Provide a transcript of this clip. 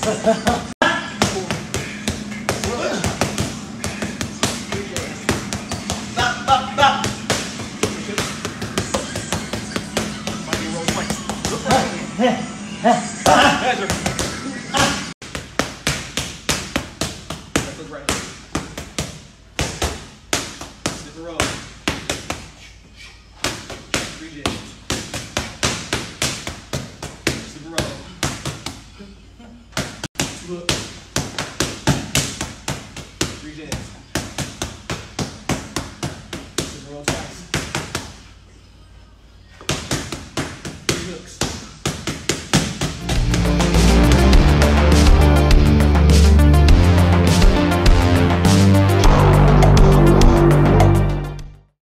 bop, bop, bop. Ah, right. Slip a roll. Three digits. Jazz.